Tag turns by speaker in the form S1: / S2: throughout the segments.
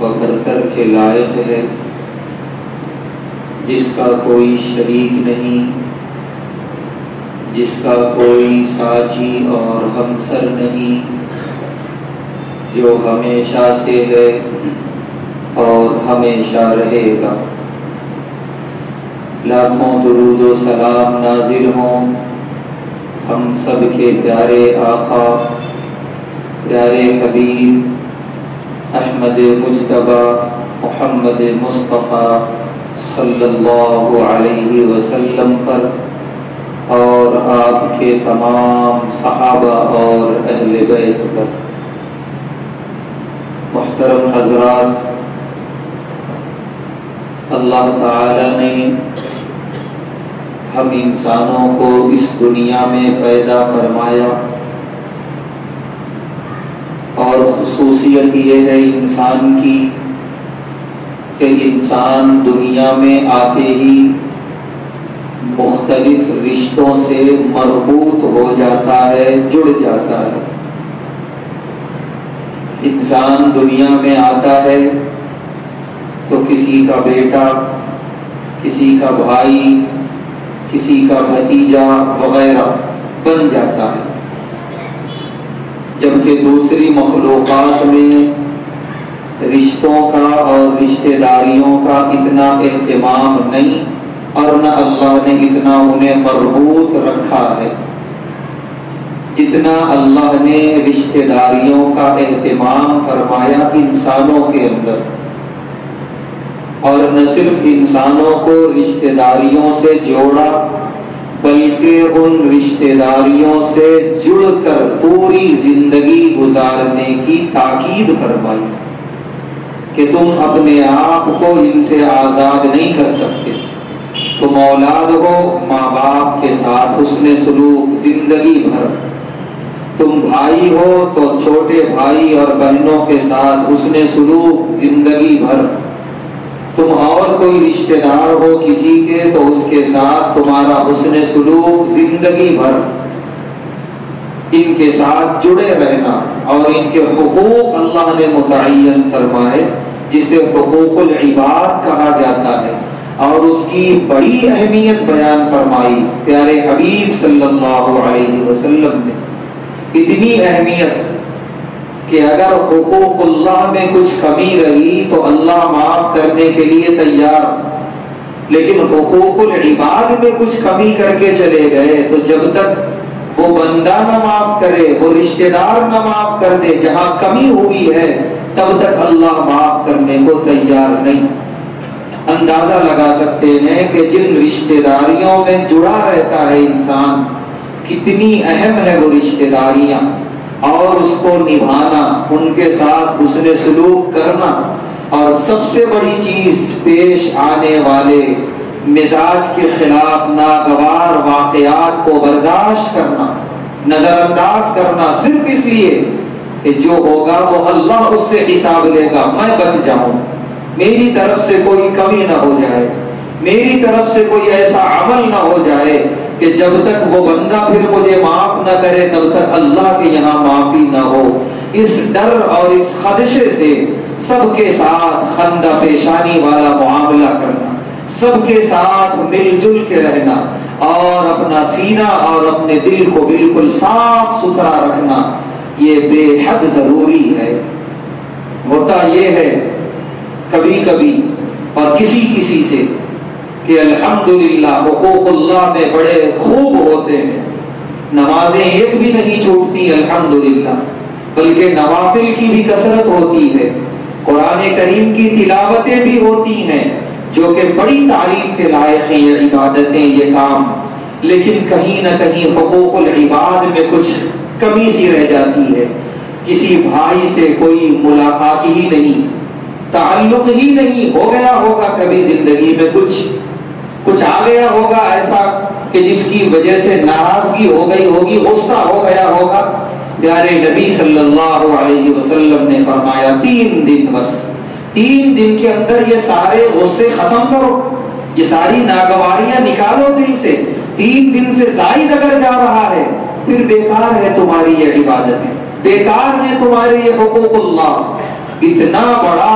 S1: बरतर के लायक है, जिसका कोई शरीक नहीं, जिसका कोई साची और हमसर नहीं, जो हमेशा से है और हमेशा रहेगा। लाखों दुरूद सलाम नाजिल हों, हम सब के प्यारे आका, प्यारे हबीब अहमद मुजतबा मोहम्मद मुस्तफ़ा सल्लल्लाहु अलैहि वसल्लम पर और आपके तमाम सहाबा और अहल बैत पर मुहतरम हजरात अल्लाह ताला ने हम इंसानों को इस दुनिया में पैदा फरमाया और खसूसियत ये है, इंसान की, कि इंसान दुनिया में आते ही मुख्तलिफ़ रिश्तों से मरबूत हो जाता है, जुड़ जाता है। इंसान दुनिया में आता है तो किसी का बेटा, किसी का भाई, किसी का भतीजा वगैरह बन जाता है। जबकि दूसरी मखलूक़ात में रिश्तों का और रिश्तेदारियों का इतना एहतमाम नहीं और न अल्लाह ने इतना उन्हें मरबूत रखा है। जितना अल्लाह ने रिश्तेदारियों का एहतमाम फरमाया इंसानों के अंदर। और न सिर्फ़ इंसानों को रिश्तेदारियों से जोड़ा बल्कि उन रिश्तेदारियों से जुड़कर पूरी ज़िंदगी गुजारने की ताकीद फरमाई कि तुम अपने आप को इनसे आज़ाद नहीं कर सकते। तुम औलाद हो माँ बाप के साथ उसने सलूक ज़िंदगी भर। तुम भाई हो तो छोटे भाई और बहनों के साथ उसने सलूक ज़िंदगी भर। तुम और कोई रिश्तेदार हो किसी के तो उसके साथ तुम्हारा उसने सलूक ज़िंदगी भर। इनके साथ जुड़े रहना और इनके हकूक अल्लाह ने मुतन फरमाए, जिसे हकूकुल इबाद कहा जाता है। और उसकी बड़ी अहमियत बयान फरमाई प्यारे हबीब सल्लल्लाहु अलैहि वसल्लम ने। इतनी अहमियत कि अगर हुकूकुल्लाह में कुछ कमी रही तो अल्लाह माफ़ करने के लिए तैयार। लेकिन हुकूकुल इबाद में कुछ कमी करके चले गए तो जब तक वो बंदा न माफ़ करे, वो रिश्तेदार न माफ़ कर दे, जहाँ कमी हुई है, तब तक अल्लाह माफ़ करने को तैयार नहीं। अंदाज़ा लगा सकते हैं कि जिन रिश्तेदारियों में जुड़ा रहता है इंसान, कितनी अहम है वो रिश्तेदारियाँ। और उसको निभाना, उनके साथ उसने सलूक करना। और सबसे बड़ी चीज़ पेश आने वाले मिजाज के खिलाफ नागवार वाकयात को बर्दाश्त करना, नजरअंदाज करना सिर्फ़ इसलिए कि जो होगा वो अल्लाह उससे हिसाब लेगा, मैं बच जाऊँ। मेरी तरफ़ से कोई कमी ना हो जाए, मेरी तरफ़ से कोई ऐसा अमल ना हो जाए कि जब तक वो बंदा फिर मुझे माफ़ ना करे, तब तक अल्लाह के यहाँ माफ़ी ना हो। इस डर और इस खदशे से सबके साथ खंदा पेशानी वाला मुआमला करना, सबके साथ मिलजुल के रहना, और अपना सीना और अपने दिल को बिल्कुल साफ़ सुथरा रखना, ये बेहद ज़रूरी है। होता ये है कभी कभी और किसी किसी से कि अल्हम्दुलिल्लाह, हुकूकुल्लाह में बड़े खूब होते हैं। नमाजें एक भी नहीं छूटती, अल्हम्दुलिल्लाह। बल्कि नवाफिल की भी कसरत होती है। कुरान करीम की तिलावतें भी होती हैं, जो कि बड़ी तारीफ़ के लायक हैं, ये इबादतें, ये काम। लेकिन कहीं ना कहीं हकूकुल इबाद में कुछ कमी सी रह जाती है। किसी भाई से कोई मुलाकात ही नहीं, ताल्लुक ही नहीं, हो गया होगा कभी ज़िंदगी में कुछ। कुछ आ गया होगा ऐसा कि जिसकी वजह से नाराज़गी हो गई होगी, गुस्सा हो गया होगा। प्यारे नबी सल्लल्लाहु अलैहि वसल्लम ने फरमाया, तीन दिन बस। तीन दिन के अंदर ये सारे गुस्से खत्म करो। ये सारी नागवारियाँ निकालो दिल से। तीन दिन से जायद अगर जा रहा है, फिर बेकार है तुम्हारी ये इबादतें। बेकार है तुम्हारे ये हुकूकुल्लाह। इतना बड़ा,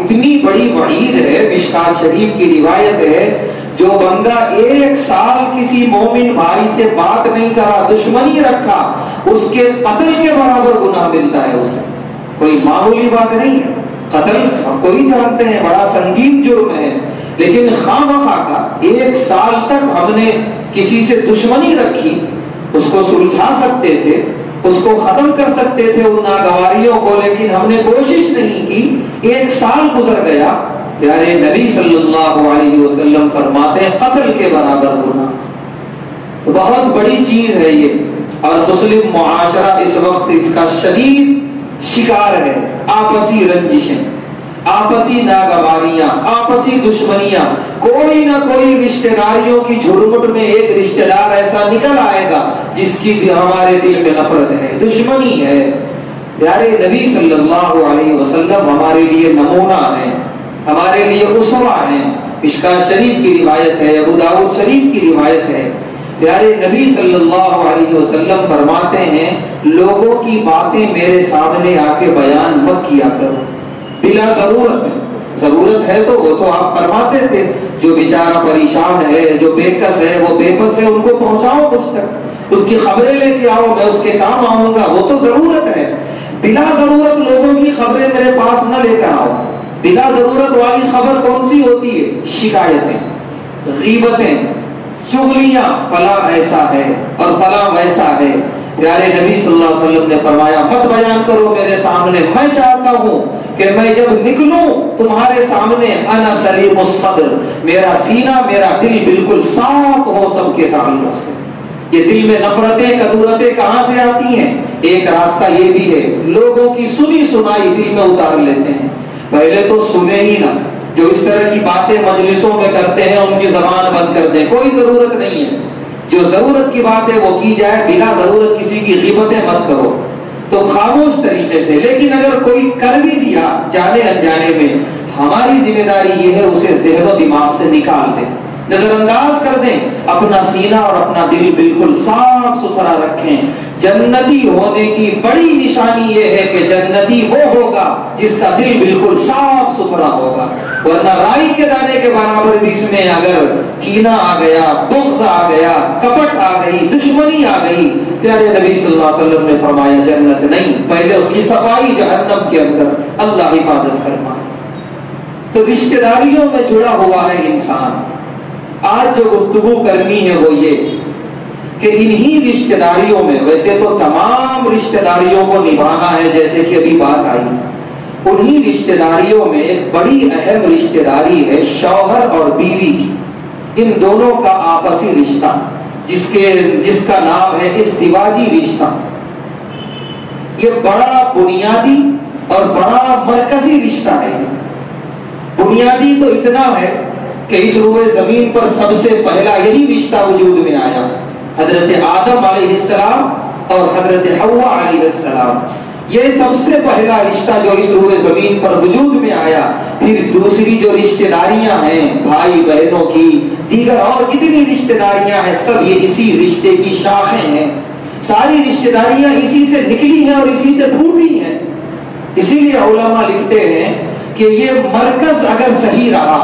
S1: इतनी बड़ी वहीद है, मिशकात शरीफ की रिवायत है जो बंदा एक साल किसी मोमिन भाई से बात नहीं करा, दुश्मनी रखा, उसके कत्ल के बराबर गुनाह मिलता है उसे। कोई मामूली बात नहीं है। कत्ल सबको ही जानते हैं, बड़ा संगीन जुर्म है। लेकिन खाम का एक साल तक हमने किसी से दुश्मनी रखी, उसको सुलझा सकते थे, उसको खत्म कर सकते थे उन नागवारियों को, लेकिन हमने कोशिश नहीं की, एक साल गुजर गया प्यारे नबी सल्लल्लाहु अलैहि वसल्लम फरमाते हैं, कत्ल के बराबर होना। तो बहुत बड़ी चीज़ है ये। और मुस्लिम मुआशरा इस वक्त इसका शरीर शिकार है, आपसी रंजिशें, आपसी नागवारियाँ, आपसी दुश्मनियाँ। कोई ना कोई रिश्तेदारियों की झुरमुट में एक रिश्तेदार ऐसा निकल आएगा, जिसकी हमारे दिल में नफरत है, दुश्मनी है। प्यारे नबी सल्लल्लाहु अलैहि वसल्लम, हमारे लिए नमूना है। हमारे लिए उसवा है। इसका शरीफ की रिवायत है, अबू दाऊद शरीफ की रिवायत है। प्यारे नबी सल्लल्लाहु अलैहि वसल्लम फरमाते हैं, लोगों की बातें मेरे सामने आके बयान मत किया करो। बिना ज़रूरत। ज़रूरत है तो वो तो आप फरमाते थे। जो बेचारा परेशान है, जो बेकस है, वो बेबस है, उनको पहुंचाओ कुछ तक। उसकी खबरें लेके आओ, मैं उसके काम आऊँगा। वो तो ज़रूरत है। बिना ज़रूरत लोगों की खबरें मेरे पास न लेकर आओ। बिना ज़रूरत वाली खबर कौन सी होती है? शिकायतें, गीबतें, चुगलियाँ, फला ऐसा है और फला वैसा है। प्यारे नबी सल्लल्लाहु अलैहि वसल्लम ने फरमाया, मत बयान करो मेरे सामने। मैं चाहता हूँ कि मैं जब निकलूं, तुम्हारे सामने अना सलीम सदर मेरा सीना, मेरा दिल बिल्कुल साफ़ हो सबके ताल्लुक से। ये दिल में नफरतें, कदूरतें कहाँ से आती हैं? एक रास्ता ये भी है, लोगों की सुनी सुनाई दिल में उतार लेते हैं। पहले तो सुने ही ना, जो इस तरह की बातें मजलिसों में करते हैं, उनकी जबान बंद कर दें। कोई ज़रूरत नहीं है। जो ज़रूरत की बात है, वो की जाए, बिना ज़रूरत किसी की कीमतें मत करो। तो खामोश तरीके से, लेकिन अगर कोई कर भी दिया जाने अनजाने में, हमारी ज़िम्मेदारी ये है, उसे जहनो दिमाग से निकाल दें। नजरअंदाज कर दें, अपना सीना और अपना दिल बिल्कुल साफ़ सुथरा रखें। जन्नती होने की बड़ी निशानी यह है कि जन्नती वो होगा जिसका दिल बिल्कुल साफ़ सुथरा होगा। वरना राई के दाने के बराबर भी इसमें अगर कीना आ गया बुख्स आ गया, कपट आ गई, दुश्मनी आ गई, प्यारे नबी सल्लल्लाहु अलैहि वसल्लम ने फरमाया, जन्नत नहीं, पहले उसकी सफ़ाई जहन्नम के अंदर अल्लाह हिफाजत फरमाए। तो रिश्तेदारियों में जुड़ा हुआ है इंसान। आज जो गुफ्तगु करनी है वो ये, कि इन्हीं रिश्तेदारियों में, वैसे तो तमाम रिश्तेदारियों को निभाना है, जैसे कि अभी बात आई। उन्हीं रिश्तेदारियों में एक बड़ी अहम रिश्तेदारी है शौहर और बीवी की। इन दोनों का आपसी रिश्ता, जिसके, जिसका नाम है इस्तिवाजी रिश्ता। ये बड़ा बुनियादी और बड़ा मरकजी रिश्ता है। बुनियादी तो इतना है कि इस रूए ज़मीन पर सबसे पहला यही रिश्ता वजूद में आया। हज़रत आदम सलाम और हज़रत हवा सलाम ये सबसे पहला रिश्ता जो इस रूए ज़मीन पर वजूद में आया। फिर दूसरी जो रिश्तेदारियाँ हैं, भाई बहनों की, दीगर और कितनी रिश्तेदारियाँ हैं, सब ये इसी रिश्ते की शाखें हैं। सारी रिश्तेदारियाँ इसी से निकली हैं और इसी से फूटी हैं। इसीलिए लिखते हैं कि ये मरकज अगर सही रहा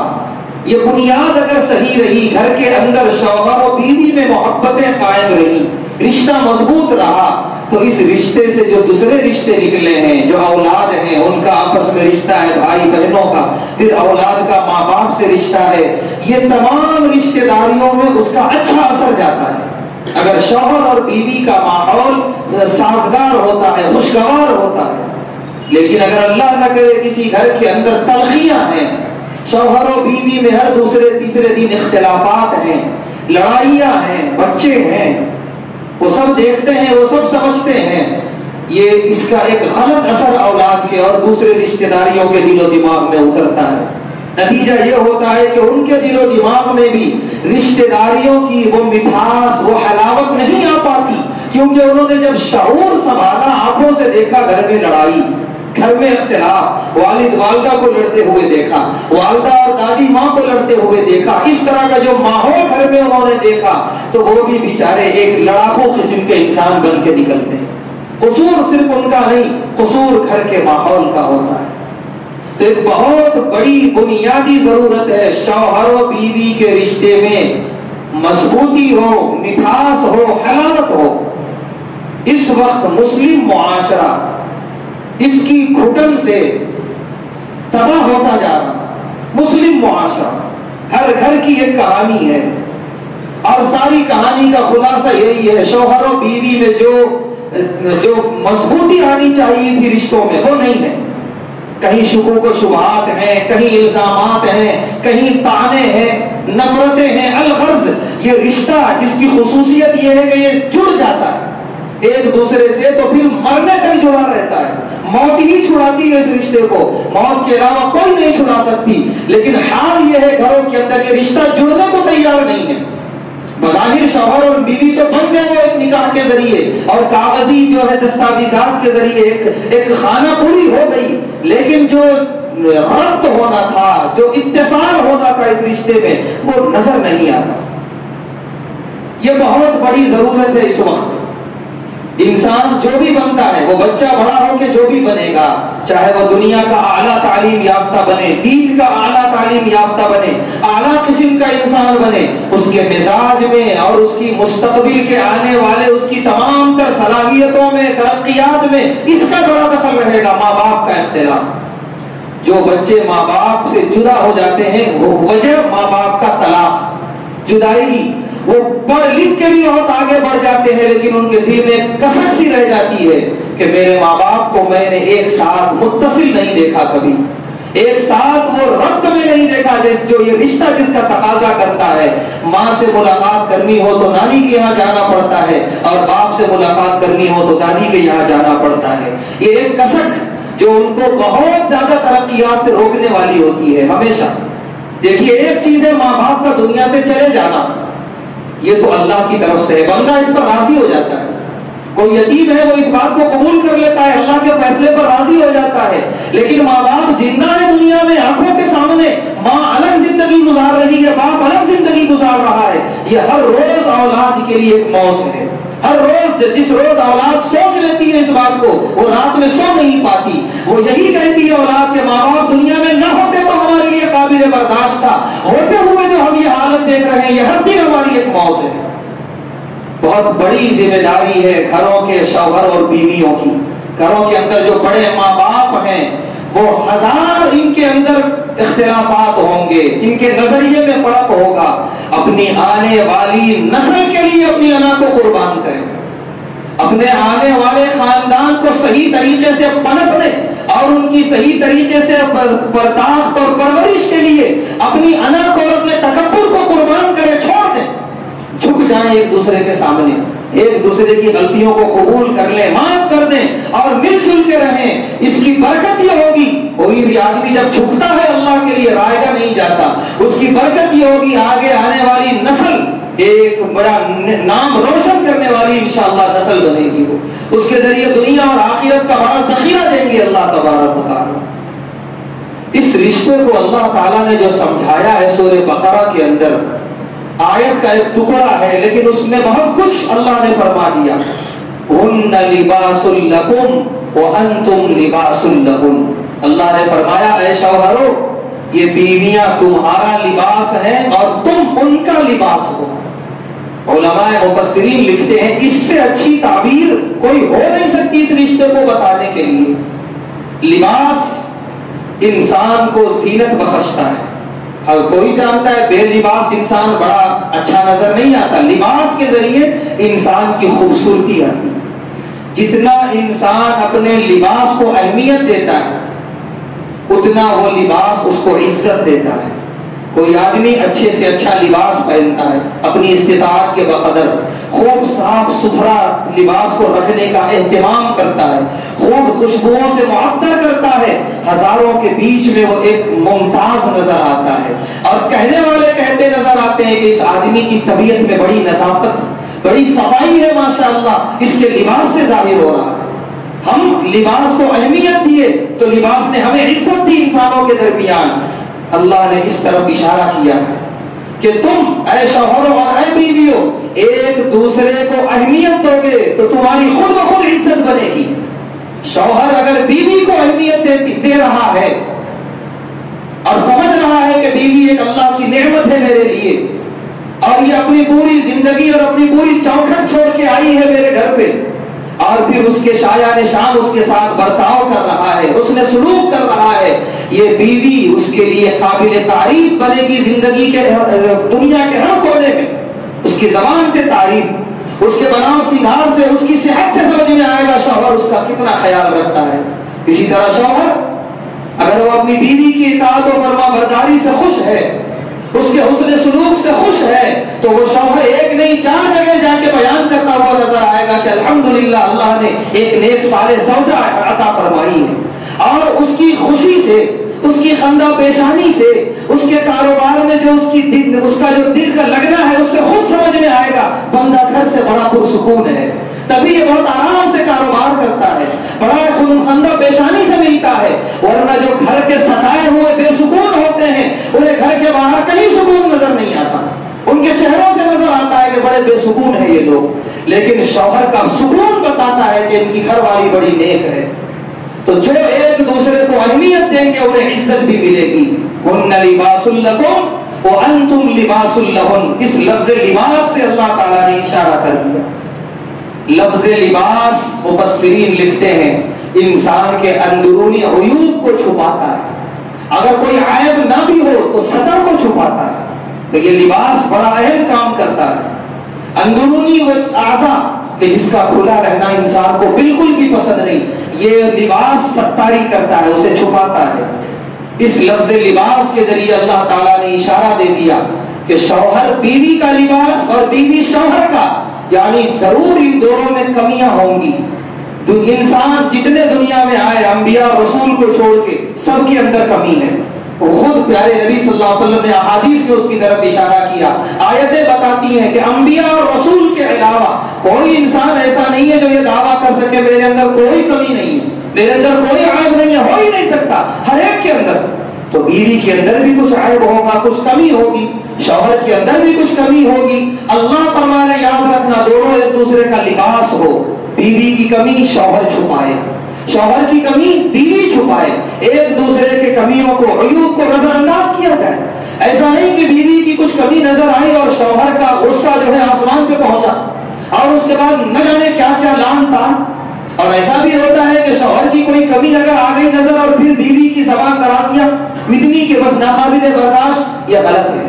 S1: ये बुनियाद अगर सही रही, घर के अंदर शौहर और बीवी में मोहब्बतें कायम रही, रिश्ता मज़बूत रहा तो इस रिश्ते से जो दूसरे रिश्ते निकले हैं, जो औलाद हैं, उनका आपस में रिश्ता है भाई बहनों का, फिर औलाद का माँ बाप से रिश्ता है, ये तमाम रिश्तेदारियों में उसका अच्छा असर जाता है। अगर शौहर और बीवी का माहौल साजगार होता है, खुशगवार होता है, लेकिन अगर अल्लाह न करे, किसी घर के अंदर तलखियाँ हैं शौहर और बीवी में हर दूसरे तीसरे दिन इख्तलाफात हैं, लड़ाइयाँ हैं, बच्चे हैं। वो सब देखते हैं, वो सब समझते हैं। ये इसका एक गलत असर औलाद के और दूसरे रिश्तेदारियों के दिलो दिमाग में उतरता है। नतीजा ये होता है कि उनके दिलो दिमाग में भी रिश्तेदारियों की वो मिठास, वो हलावत नहीं आ पाती, क्योंकि उन्होंने जब शहूर संभाला, आँखों से देखा, घर में लड़ाई। घर में इख्तलाफ वालिद, वालदा को लड़ते हुए देखा, वालदा और दादी माँ को लड़ते हुए देखा। इस तरह का जो माहौल घर में उन्होंने देखा तो वो भी बेचारे एक लड़ाकू किस्म के इंसान बन के निकलते हैं। कसूर सिर्फ़ उनका नहीं, कसूर घर के माहौल का होता है। तो एक बहुत बड़ी बुनियादी ज़रूरत है शौहर बीवी के रिश्ते में मजबूती हो, मिठास हो हलावत हो। इस वक्त मुस्लिम मुआशरा इसकी घुटन से तबाह होता जा रहा। मुस्लिम मुआशरा हर घर की एक कहानी है। और सारी कहानी का खुलासा यही है, शौहर और बीवी में जो जो मजबूती आनी चाहिए थी रिश्तों में, वो नहीं है। कहीं शुकू को शुभात हैं, कहीं इल्ज़ाम हैं, कहीं ताने हैं, नफरतें हैं, अलगर्ज। ये रिश्ता जिसकी खसूसियत ये है कि ये जुड़ जाता है। एक दूसरे से तो फिर मरने तक जुड़ा रहता है। मौत ही छुड़ाती है इस रिश्ते को। मौत के अलावा कोई नहीं छुड़ा सकती। लेकिन हाल यह है, घरों के अंदर ये रिश्ता जुड़ने को तैयार नहीं है। बजाहिर शोहर और बीवी तो बन गए एक निकाह के ज़रिए, और कागज़ी जो है दस्तावेजात के ज़रिए एक एक खाना पूरी हो गई। लेकिन जो रब्त होना था, जो इत्तेसाल होना था इस रिश्ते में, वो नज़र नहीं आता। ये बहुत बड़ी ज़रूरत है इस वक्त। इंसान जो भी बनता है, वो बच्चा बड़ा होकर जो भी बनेगा, चाहे वो दुनिया का आला तालीम याफ्ता बने, दीन का आला तालीम याफ्ता बने, आला किस्म का इंसान बने, उसके मिजाज में और उसकी मुस्तबिल के आने वाले, उसकी तमाम तर सलाहियतों में, तरक्यात में, इसका बड़ा दखल रहेगा माँ बाप का इख्तलाफ। जो बच्चे माँ बाप से जुदा हो जाते हैं, वो वजह माँ बाप का तलाक, जुदाई वो पढ़ लिख के भी बहुत आगे बढ़ जाते हैं, लेकिन उनके दिल में कसक सी रह जाती है कि मेरे माँ बाप को मैंने एक साथ मुतसिल नहीं देखा कभी। एक साथ वो रक्त में नहीं देखा जिस जो ये रिश्ता जिसका तकाजा करता है। माँ से मुलाकात करनी हो तो नानी के यहाँ जाना पड़ता है, और बाप से मुलाकात करनी हो तो दादी के यहाँ जाना पड़ता है। ये एक कसक जो उनको बहुत ज़्यादा तरक्यात से रोकने वाली होती है, हमेशा। देखिए, एक चीज़ है माँ बाप का दुनिया से चले जाना। ये तो अल्लाह की तरफ़ से है। बंदा इस पर राज़ी हो जाता है। कोई यतीम है, वो इस बात को कबूल कर लेता है, अल्लाह के फैसले पर राज़ी हो जाता है। लेकिन माँ बाप ज़िंदा है दुनिया में, आँखों के सामने। माँ अलग ज़िंदगी गुजार रही है, बाप अलग ज़िंदगी गुजार रहा है। ये हर रोज औलाद के लिए एक मौत है। हर रोज जिस रोज औलाद सोच लेती है इस बात को, वो रात में सो नहीं पाती। वो यही कहती है औलाद के माँ बाप दुनिया में न होते तो हमारे लिए काबिल बर्दाश्त था। होते हुए जो हम ये हालत देख रहे हैं ये हर दिन हमारी एक मौत है। बहुत बड़ी ज़िम्मेदारी है घरों के शौहर और बीवियों की। घरों के अंदर जो बड़े माँ बाप हैं, वो हज़ार इनके अंदर इख्तलाफात होंगे, इनके नज़रिए में फ़र्क होगा। अपनी आने वाली नस्ल के लिए अपनी अना को कुर्बान करें अपने आने वाले खानदान को सही तरीके से पनपने और उनकी सही तरीके से बर्दाश्त और परवरिश के लिए अपनी अना को और अपने तकबर को कुर्बान करें, छोड़ दें। झुक जाएँ एक दूसरे के सामने। एक दूसरे की गलतियों को कबूल कर लें, माफ़ कर दें और मिलजुल के रहें। इसकी बरकत यह होगी। कोई भी आदमी जब झुकता है अल्लाह के लिए, रायगा नहीं जाता। उसकी बरकत यह होगी आगे आने वाली नस्ल। एक बड़ा नाम रोशन करने वाली इंशाल्लाह नस्ल बनेगी वो। उसके ज़रिए दुनिया और आखिरत का बड़ा जखीरा देंगे अल्लाह तबारक इस रिश्ते को अल्लाह ताला ने जो समझाया है सूर्य बकरा के अंदर, आयत का एक टुकड़ा है, लेकिन उसमें बहुत कुछ अल्लाह ने फरमा दिया। उन लिबासुल्लकुम तुम लिबासुल्लकुम अल्लाह ने फरमाया, ऐ शौहरो, ये बीवियाँ तुम्हारा लिबास है और तुम उनका लिबास हो। मुफसरीन लिखते हैं, इससे अच्छी ताबीर कोई हो नहीं सकती इस रिश्ते को बताने के लिए। लिबास इंसान को जीनत बख्शता है। हर कोई जानता है, बेलिबास इंसान बड़ा अच्छा नज़र नहीं आता। लिबास के ज़रिए इंसान की खूबसूरती आती है। जितना इंसान अपने लिबास को अहमियत देता है, उतना वो लिबास उसको इज़्ज़त देता है। कोई आदमी अच्छे से अच्छा लिबास पहनता है, अपनी इस्तात के बकदर, खूब साफ़ सुथरा लिबास को रखने का एहतमाम करता है, खूब खुशबुओं से मुआवजा करता है, हज़ारों के बीच में वो एक मुमताज़ नज़र आता है। और कहने वाले कहते नज़र आते हैं कि इस आदमी की तबीयत में बड़ी नजाफत, बड़ी सफ़ाई है माशाअल्लाह इसके लिबास से ज़ाहिर हो रहा है। हम लिबास को अहमियत दिए तो लिबास ने हमें इज़्ज़त दी इंसानों के दरमियान। अल्लाह ने इस तरफ़ इशारा किया है कि तुम ऐसा हो और ऐ बीवियों एक दूसरे को अहमियत दोगे तो तुम्हारी खुद ब खुद इज़्ज़त बनेगी। शौहर अगर बीवी को अहमियत दे, दे रहा है और समझ रहा है कि बीवी एक अल्लाह की नेमत है मेरे लिए और ये अपनी पूरी ज़िंदगी और अपनी पूरी चौखट छोड़ के आई है मेरे घर पे और फिर उसके शाया निशान उसके साथ बर्ताव कर रहा है, उसने सलूक कर रहा है। ये बीवी उसके लिए काबिल तारीफ़ बनेगी ज़िंदगी के दुनिया के हर कोने में। उसकी जबान से तारीफ़, उसके बनाव सिंगार से, उसकी सेहत से समझ में आएगा शौहर उसका कितना ख्याल रखता है। इसी तरह शौहर, अगर वो अपनी बीवी की इताद और फरमा बरदारी से खुश है उसके उसने सलूक से खुश है। तो वो शौहर एक नहीं, चार जगह जाके बयान करता हुआ नज़र आएगा कि अल्हम्दुलिल्लाह, अल्लाह ने एक नेक सारे सौजा अता फरमाई है। और उसकी खुशी से, उसकी खंदा पेशानी से, उसके कारोबार में जो उसकी दिल, उसका जो दिल का लगना है उससे खुद समझ में आएगा, बंदा घर से बड़ा पुरसकून है। तभी ये बहुत आराम से कारोबार करता है। बड़ा खंदा पेशानी से मिलता है। वरना जो घर के सताए हुए बेसुकून होते हैं, उन्हें घर के बाहर कहीं सुकून नज़र नहीं आता। उनके चेहरों से नज़र आता है कि बड़े बेसुकून है ये लोग। लेकिन शौहर का सुकून बताता है कि इनकी घर वाली बड़ी नेक है। तो जो एक दूसरे को अहमियत देंगे, उन्हें इज़्ज़त भी मिलेगी। उन लिबासुल्लकुम वो अंतुम लिबासुल्लहुन इस लफ्ज लिबास से अल्लाह ताला ने इशारा कर दिया। लफ्ज लिबास मुबसरीन लिखते हैं, इंसान के अंदरूनी अयूब को छुपाता है। अगर कोई आयब ना भी हो तो सतर को छुपाता है। तो ये लिबास बड़ा अहम काम करता है। अंदरूनी आजा कि जिसका खुला रहना इंसान को बिल्कुल भी पसंद नहीं, ये लिबास सत्तारी करता है, उसे छुपाता है। इस लफ्ज लिबास के ज़रिए अल्लाह ताला ने इशारा दे दिया कि शौहर बीवी का लिबास और बीवी शौहर का यानी ज़रूर इन दोनों में कमियाँ होंगी। तो इंसान जितने दुनिया में आए, अंबिया रसूल को छोड़ के, सबके अंदर कमी है। वो खुद प्यारे नबी सल्लल्लाहु अलैहि वसल्लम ने अहादीस में उसकी तरफ़ इशारा किया। आयतें बताती हैं कि अंबिया और रसूल के अलावा कोई इंसान ऐसा नहीं है जो ये दावा कर सके, मेरे अंदर कोई कमी नहीं है। मेरे अंदर कोई आयब नहीं है, हो ही नहीं सकता, हर एक के अंदर। तो बीवी के अंदर भी कुछ आयब होगा, कुछ कमी होगी। शौहर के अंदर भी कुछ कमी होगी। अल्लाह परमाने याद रखना, दोनों एक दूसरे का लिबास हो। बीवी की कमी शौहर छुपाए। शौहर की कमी बीवी छुपाए। एक दूसरे के कमियों को अयूब को नजरअंदाज किया जाए। ऐसा नहीं कि बीवी की कुछ कमी नज़र आई और शौहर का गुस्सा जो है आसमान पे पहुँचा। और उसके बाद न जाने क्या क्या लान तान और ऐसा भी होता है कि शौहर की कोई कमी अगर आ गई नज़र और फिर बीवी की जबान करा दिया इतनी के बस नाकाबिल बर्दाश्त या गलत है।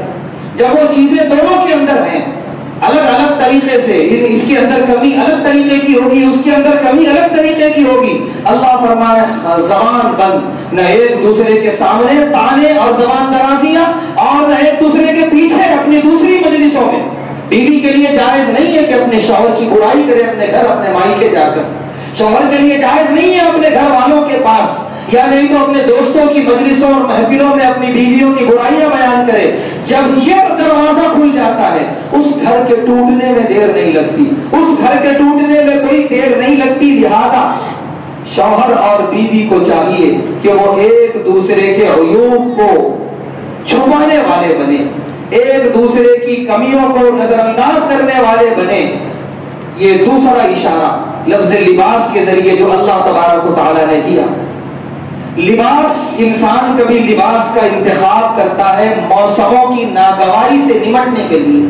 S1: जब वो चीज़ें दोनों के अंदर हैं, अलग अलग तरीके से इसके अंदर कमी अलग तरीके की होगी, उसके अंदर कमी अलग तरीके की होगी। अल्लाह फरमाए, जबान बंद, न एक दूसरे के सामने ताने और जबान दराजियाँ और न एक दूसरे के पीछे अपनी दूसरी मजलिसों में। बीवी के लिए जायज़ नहीं है कि अपने शौहर की बुराई करे, अपने घर, अपने माई के जाकर। शौहर के लिए जायज़ नहीं है अपने घर वालों के पास। या नहीं तो अपने दोस्तों की मजलिसों और महफिलों में अपनी बीवियों की बुराइयाँ बयान करे? जब यह दरवाज़ा खुल जाता है, उस घर के टूटने में देर नहीं लगती। उस घर के टूटने में कोई देर नहीं लगती। लिहाजा शौहर और बीवी को चाहिए कि वो एक दूसरे के अयूब को छुपाने वाले बने, एक दूसरे की कमियों को नजरअंदाज करने वाले बने। ये दूसरा इशारा लफ्ज लिबास के ज़रिए जो अल्लाह तबारक ने दिया। लिबास, इंसान कभी लिबास का इंतखाब करता है मौसमों की नागवारी से निमटने के लिए।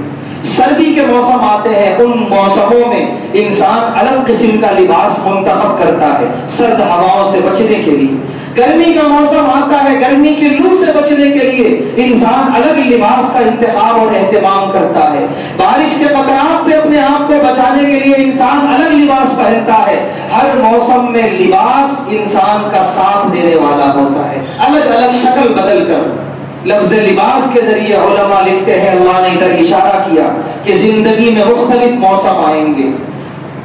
S1: सर्दी के मौसम आते हैं, उन मौसमों में इंसान अलग किस्म का लिबास मुंतखब करता है, सर्द हवाओं से बचने के लिए। गर्मी का मौसम आता है, गर्मी के लू से बचने के लिए इंसान अलग लिबास का इंतज़ाम और एहतमाम करता है। बारिश के कतरात से अपने आप को बचाने के लिए इंसान अलग लिबास पहनता है। हर मौसम में लिबास इंसान का साथ देने वाला होता है। अलग अलग शक्ल बदल कर लफ्ज लिबास के ज़रिए लिखते हैं, अल्लाह ने इधर इशारा किया कि ज़िंदगी में मुख्तलिफ़ मौसम आएँगे।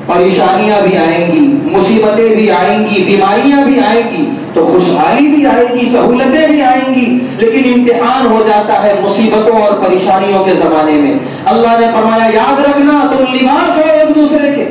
S1: परेशानियाँ भी आएँगी, मुसीबतें भी आएँगी, बीमारियाँ भी आएँगी तो खुशहाली भी आएगी, सहूलतें भी आएँगी, लेकिन इम्तिहान हो जाता है मुसीबतों और परेशानियों के जमाने में। अल्लाह ने फरमाया, याद रखना, तुम लिबास हो एक दूसरे के।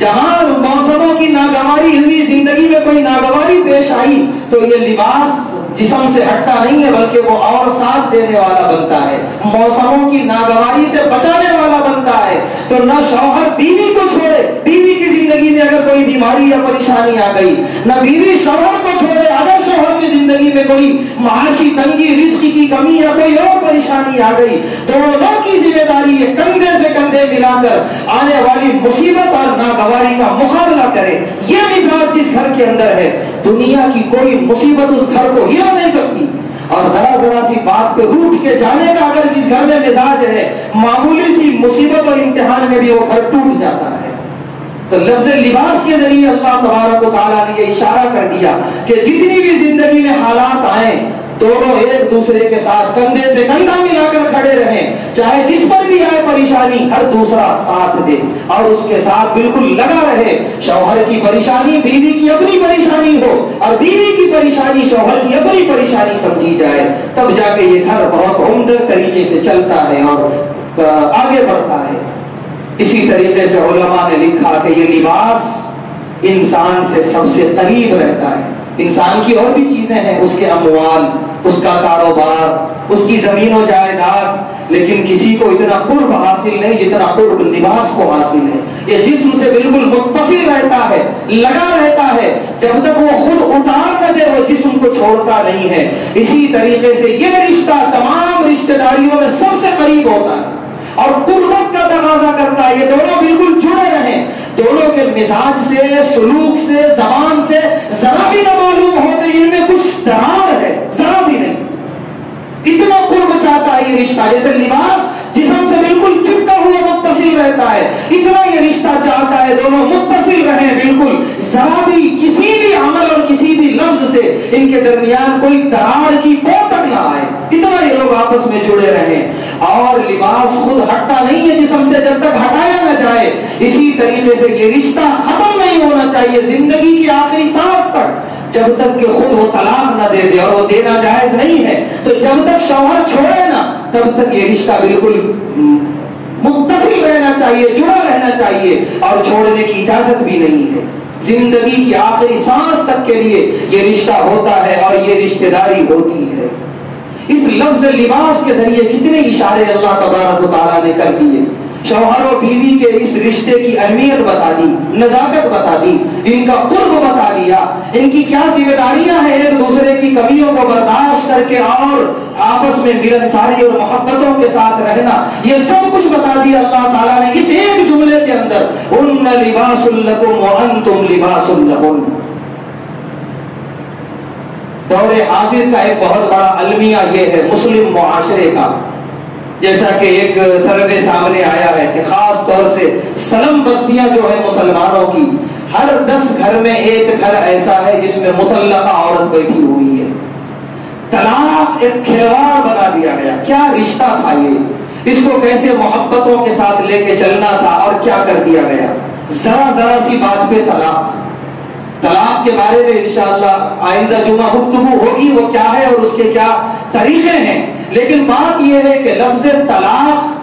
S1: जहाँ मौसमों की नागवारी हुई, ज़िंदगी में कोई नागवारी पेश आई तो ये लिबास जिसम से हटता नहीं है, बल्कि वो और साथ देने वाला बनता है। मौसमों की नागवारी से बचाने वाला बनता है। तो न शौहर बीवी को छोड़े, बीवी की ज़िंदगी में अगर कोई बीमारी या परेशानी आ गई, न बीवी शौहर को छोड़े, अगर शौहर की ज़िंदगी में कोई महाशी तंगी, रिस्क की कमी या कोई और परेशानी आ गई तो दोनों की ज़िम्मेदारी है कंधे से कंधे मिलाकर आने वाली मुसीबत और नागवारी का मुकाबला करे। ये मिजाज जिस घर के अंदर है दुनिया की कोई मुसीबत उस घर को हिला नहीं सकती। और जरा जरा सी बात पे रूठ के जाने का अगर जिस घर में मिजाज है, मामूली सी मुसीबत और इम्तिहान में भी वो घर टूट जाता है। तो लफ्ज लिबास के ज़रिए अल्लाह को ताला ने इशारा कर दिया कि जितनी भी ज़िंदगी में हालात आए दोनों एक दूसरे के साथ कंधे से कंधा मिलाकर खड़े रहें। चाहे जिस पर भी आए परेशानी, हर दूसरा साथ दे। और उसके साथ बिल्कुल लगा रहे, शौहर की परेशानी बीवी की अपनी परेशानी हो, और बीवी की परेशानी शौहर की अपनी परेशानी समझी जाए, तब जाके ये घर बहुत उम्र तरीके से चलता है और आगे बढ़ता है। इसी तरीके से उलमा ने लिखा कि ये लिबास इंसान से सबसे करीब रहता है। इंसान की और भी चीज़ें हैं, उसके अमवाल। उसका कारोबार, उसकी ज़मीन और जायदाद, लेकिन किसी को इतना कुर्ब हासिल नहीं जितना कुर्ब लिबास को हासिल है। ये जिसम से बिल्कुल मुतसिल रहता है, लगा रहता है। जब तक वो खुद उतार न दे, वो जिसम को छोड़ता नहीं है। इसी तरीके से ये रिश्ता तमाम रिश्तेदारियों में सबसे करीब होता है। और कुर्बत का तकाजा करता है, ये दोनों बिल्कुल जुड़े रहे। दोनों के मिजाज से, सुलूक से, जबान से, जरा भी न मालूम हो कि इनमें कुछ दरार इतना कुर्ब चाहता है ये रिश्ता, जैसे लिबास जिसम से बिल्कुल चिपका हुआ मुतसिल रहता है। इतना ये रिश्ता चाहता है, दोनों मुतसिल रहे बिल्कुल। जरा भी किसी भी अमल और किसी भी लफ्ज से इनके दरमियान कोई दरार की तक ना आए। इतना ये लोग आपस में जुड़े रहे और लिबास खुद हटता नहीं है जिसम से जब तक हटाया ना जाए। इसी तरीके से ये रिश्ता खत्म नहीं होना चाहिए, ज़िंदगी की आखिरी सांस तक। जब तक कि खुद वो तलाक ना दे दे और वो देना जायज़ नहीं है तो जब तक शौहर छोड़े ना, तब तक ये रिश्ता बिल्कुल मुतसिल रहना चाहिए, जुड़ा रहना चाहिए और छोड़ने की इजाज़त भी नहीं है। ज़िंदगी की आखिरी सांस तक के लिए ये रिश्ता होता है और ये रिश्तेदारी होती है। इस लफ्ज लिबास के ज़रिए कितने इशारे अल्लाह तबारक ने कर दिए। शौहर और बीवी के इस रिश्ते की अहमियत बता दी, नजाकत बता दी, इनका कुर्ब बता दिया। इनकी क्या जिम्मेदारियाँ हैं एक दूसरे की कमियों को बर्दाश्त करके और आपस में मिलनसारी और मोहब्बतों के साथ रहना? ये सब कुछ बता दिया अल्लाह ताला ने इस एक जुमले के अंदर। उन लिबासुल्लकुम तुम लिबासुल्लकुम दौरे हाजिर का एक बहुत बड़ा अलमिया यह है, मुस्लिम मुआशरे का। जैसा कि एक सर्वे सामने आया है कि खास तौर से सलम बस्तियाँ जो है मुसलमानों की, हर दस घर में एक घर ऐसा है जिसमें मुतल्लका औरत बैठी हुई है। तलाक एक खिलवाड़ बना दिया गया। क्या रिश्ता था ये? इसको कैसे मोहब्बतों के साथ लेके चलना था और क्या कर दिया गया? जरा जरा सी बात पे तलाक। तलाक के बारे में इंशाल्लाह आइंदा जुमा गुफ्तु होगी, वो क्या है और उसके क्या तरीके हैं। लेकिन बात यह है कि लफ्ज तलाक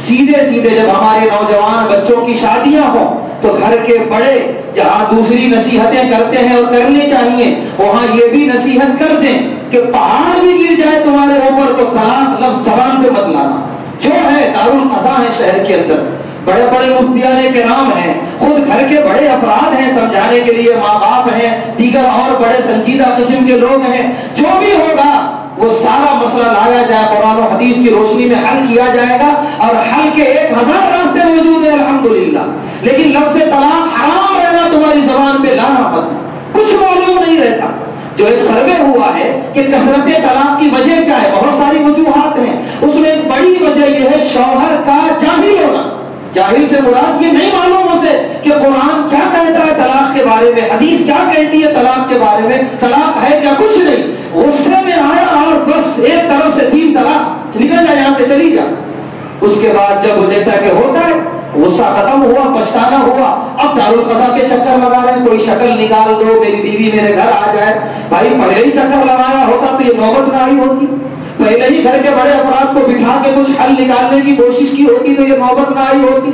S1: सीधे सीधे जब हमारे नौजवान बच्चों की शादियाँ हो तो घर के बड़े जहाँ दूसरी नसीहतें करते हैं और करनी चाहिए, वहाँ ये भी नसीहत कर दें कि पहाड़ भी गिर जाए तुम्हारे ऊपर तो तलाक लफ्ज जबान पे बदलाना जो है दारुल खजा है शहर के अंदर। बड़े बड़े मुफ्तियान के नाम हैं। खुद घर के बड़े अपराध हैं, समझाने के लिए माँ बाप हैं, दीगर और बड़े संजीदा किस्म के लोग हैं। जो भी होगा, वो सारा मसला लाया जाए, कुरान हदीस की रोशनी में हल किया जाएगा और हल के एक हज़ार रास्ते मौजूद है, अल्हम्दुलिल्लाह। लेकिन लफ्ज तलाक हराम रहना तुम्हारी जबान पे लाना मत। कुछ मालूम नहीं रहता। जो एक सर्वे हुआ है कि कसरत तलाक की वजह क्या है, बहुत सारी वजूहत हैं। उसमें एक बड़ी वजह यह है, शौहर का जाहिल होना। जाहिल से मुराद ये नहीं मालूम उसे कि कुरान क्या कहता है तलाक के बारे में, हदीस क्या कहती है तलाक के बारे में, तलाक है क्या कुछ नहीं। गुस्से में आया और बस एक तरफ़ से तीन तलाक निकल जाए यहाँ से चली जा उसके बाद जब जैसा कि होता है, गुस्सा खत्म हुआ, पछताना हुआ, अब दारुल खजा के चक्कर लगा रहे कोई शक्ल निकाल दो, मेरी बीवी मेरे घर आ जाए। भाई, पहले ही चक्कर लगाया होता तो ये नौबत ना होती। पहले ही घर के बड़े अपराध को बिठा के कुछ हल निकालने की कोशिश की होती तो ये नौबत ना आई होती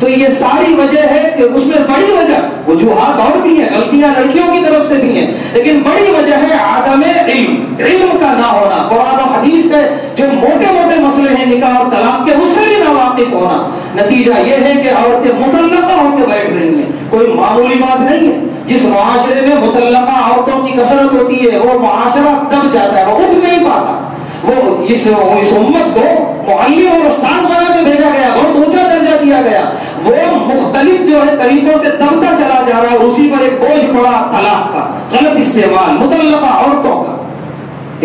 S1: तो ये सारी वजह है कि उसमें बड़ी वजह, वजूहत और भी है, गलतियाँ लड़कियों की तरफ़ से भी है, लेकिन बड़ी वजह है आदम इल्म इल्म का ना होना। कुरान और हदीस के जो मोटे मोटे मसले हैं, निकाह और तलाक के, उससे भी ना वाकिफ होना। नतीजा ये है कि औरतें मुतलका होकर बैठ रही हैं। कोई मामूली बात नहीं है। जिस मुआशरे में मुतलका औरतों की कसरत होती है, वो मुआशरा दब जाता है, वो उठ नहीं पाता। वो इस इस उम्मत को मुहल्लिम और उस्ताद बना के भेजा गया, बहुत ऊँचा दर्जा दिया गया। वो मुख्तलिफ़ जो है तरीकों से दबता चला जा रहा है उसी पर एक बोझ पड़ा तलाक का, गलत इस्तेमाल मुतलका औरतों का।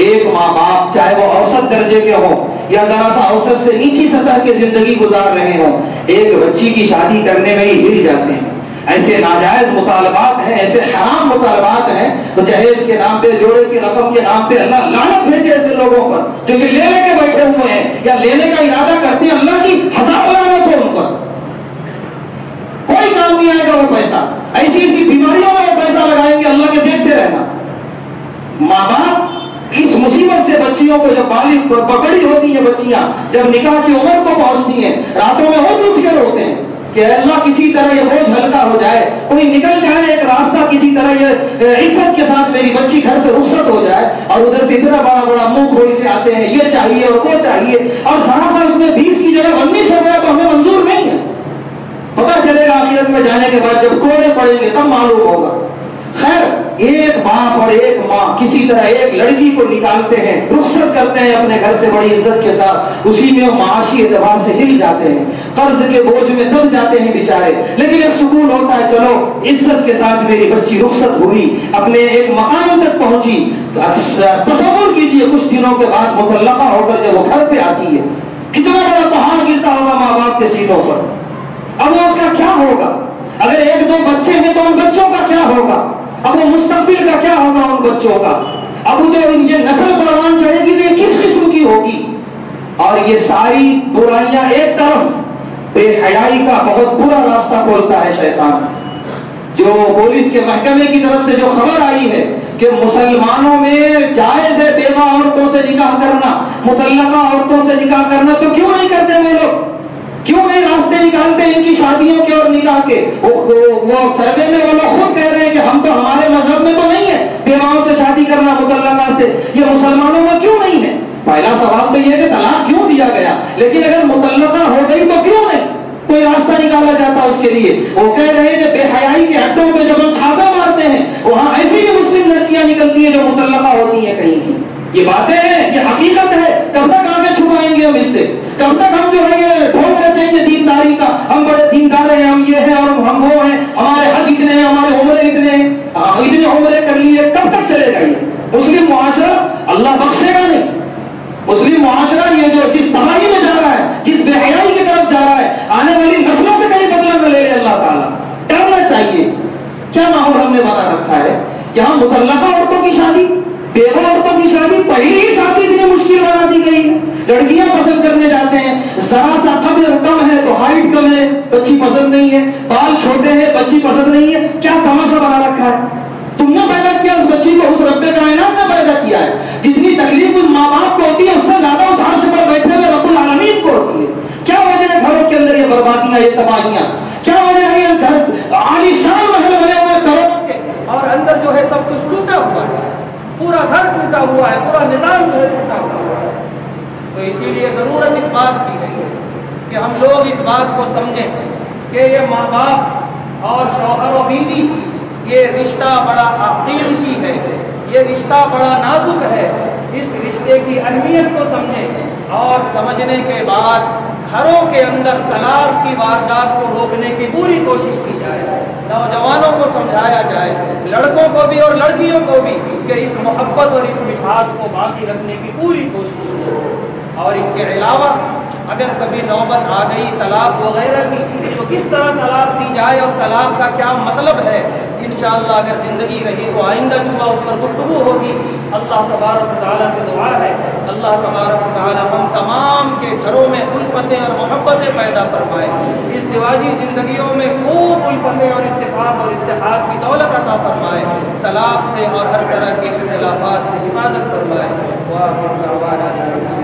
S1: एक माँ बाप, चाहे वो औसत दर्जे के हो या जरा सा औसत से नीची सतह की ज़िंदगी गुजार रहे हो, एक बच्ची की शादी करने में ही हिल जाते हैं। ऐसे नाजायज मुतालबात हैं, ऐसे हराम मुतालबात हैं तो जहेज के नाम पे, जोड़े की रकम के नाम पे अल्लाह लानत भेजे ऐसे लोगों पर, जो कि ले लेके बैठे हुए हैं या लेने का इरादा करते हैं, अल्लाह की हज़ार लानत हो उन पर। कोई काम नहीं आएगा वो पैसा। ऐसी ऐसी बीमारियों में वो पैसा लगाएँगे, अल्लाह के देखते रहना। माँ बाप इस मुसीबत से बच्चियों को जब बाली पकड़ी होती है बच्चियाँ, जब निकाह की उम्र को पहुँचती है, रातों में वो उठ कर होते हैं। कि अल्लाह किसी तरह ये बोझ हल्का हो जाए कोई निकल जाए, एक रास्ता किसी तरह ये इज़्ज़त के साथ मेरी बच्ची घर से रुखसत हो जाए और उधर से इतना बड़ा बड़ा मुँह खोल के आते हैं, ये चाहिए और वो चाहिए। और सारा सा उसमें बीस की जगह उन्नीस हो गया तो हमें मंजूर नहीं है। पता चलेगा आखिरत में जाने के बाद जब कोड़े पड़ेंगे तब मालूम होगा। खैर एक बाप और एक माँ किसी तरह एक लड़की को निकालते हैं, रुखसत करते हैं अपने घर से बड़ी इज़्ज़त के साथ। उसी में वो माशी एतबार से हिल जाते हैं, कर्ज के बोझ में दब जाते हैं बेचारे। लेकिन एक सुकून होता है, चलो, इज़्ज़त के साथ मेरी बच्ची रुखसत हुई, अपने एक मकान तक पहुँची। तस्वुर कीजिए, कुछ दिनों के बाद मुतलका होकर जब वो घर पे आती है। कितना बड़ा पहाड़ गिरता होगा माँ बाप के सीनों पर। अब उसका क्या होगा? अगर एक दो बच्चे हैं तो उन बच्चों का क्या होगा? अब वो मुस्तबिल का क्या होगा उन बच्चों का? अब जो ये नस्ल चढ़ेगी तो ये किस किस्म की होगी? और ये सारी बुराइयाँ एक तरफ़ बेहयाई का बहुत बुरा रास्ता खोलता है शैतान। जो पुलिस के महकमे की तरफ़ से जो खबर आई है कि मुसलमानों में जायज़ है बेवा औरतों से निकाह करना मुतलका औरतों से निकाह करना तो क्यों नहीं करते वो लोग? क्यों नहीं रास्ते निकालते हैं इनकी शादियों के और निकाह के? वो, वो सर्वे में वो लोग खुद कह रहे हैं कि हम तो हमारे मज़हब में तो नहीं है। बेवाओं से शादी करना मुतलका से। ये मुसलमानों में क्यों नहीं है? पहला सवाल तो ये कि तलाक क्यों दिया गया? लेकिन अगर मुतलका हो गई तो क्यों नहीं? कोई रास्ता निकाला जाता उसके लिए। वो कह रहे हैं कि बेहयाई के अड्डों पे जब हम छापे मारते हैं वहाँ ऐसी भी मुस्लिम लड़कियाँ निकलती हैं जो मुतलका होती हैं कहीं की। ये बातें हैं ये हकीकत है। कब तक आगे छुपाएँगे हम इससे? कब तक हम जो है ये ढोल रचेंगे दीनदारी का हम बड़े दीनदार हैं हम ये हैं और हम वो हैं हमारे हज इतने हैं हमारे उम्र इतने हैं इतने उम्र कर लिए कब तक चलेगा ये मुस्लिम मुआशरा अल्लाह बख्शेगा नहीं मुस्लिम मुआशरा ये जो जिस तबाही में जा रहा है जिस बेहयाई की तरफ़ जा रहा है आने वाली नस्लों से कहीं बदला न ले ले अल्लाह ताला डरना चाहिए क्या माहौल हमने बना रखा है यहाँ मुतलका औरतों की शादी बेवा औरतों की शादी पहली ही शादी इतनी मुश्किल बना दी गई है लड़कियाँ पसंद करने जाते हैं जरा सा कद कम है तो हाइट कम है बच्ची पसंद नहीं है बाल छोटे हैं बच्ची पसंद नहीं है क्या तमाशा बना रखा है तुमने पैदा किया उस बच्ची को उस रब्बे कायनात ने पैदा किया है जितनी तकलीफ़ उस माँ बाप को होती है उससे ज़्यादा उस हर्ष पर बैठे हुए रब्बुल आलमीन को होती है क्या वजह है घरों के अंदर ये बर्बादियाँ ये तबाहियाँ क्या वजह है ये घर आलिशान महल बने हुए घरों के
S2: और अंदर जो है सब कुछ टूटा हुआ है पूरा घर टूटा हुआ है पूरा निज़ाम जो है टूटा हुआ है तो इसीलिए ज़रूरत इस बात की है कि हम लोग इस बात को समझें कि ये माँ बाप और शौहर और बीवी ये रिश्ता बड़ा अकील की है, ये रिश्ता बड़ा नाजुक है। इस रिश्ते की अहमियत को समझें और समझने के बाद घरों के अंदर तलाक की वारदात को रोकने की पूरी कोशिश की जाए। नौजवानों को समझाया जाए, लड़कों को भी और लड़कियों को भी कि इस मोहब्बत और इस मिठास को बाकी रखने की पूरी कोशिश की और इसके अलावा अगर कभी नौबत आ गई, तलाक वगैरह की तो किस तरह तलाक दी जाए और तलाक का क्या मतलब है? इन अगर ज़िंदगी रही तो आइंदा जुम्मा उस पर गुफ्तु होगी। अल्लाह तबारक ताली से दुआ है। अल्लाह तबारक ताली हम तमाम के घरों में उल्फतें और मोहब्बतें पैदा फरमाए। इस दिवाजी ज़िंदगियों में खूब उल्फतें और इतफाक़ और इतिहाद की दौलत अता फरमाए। तलाक से और हर तरह के इख्तलाफा से हिफाजत फरमाए। वाह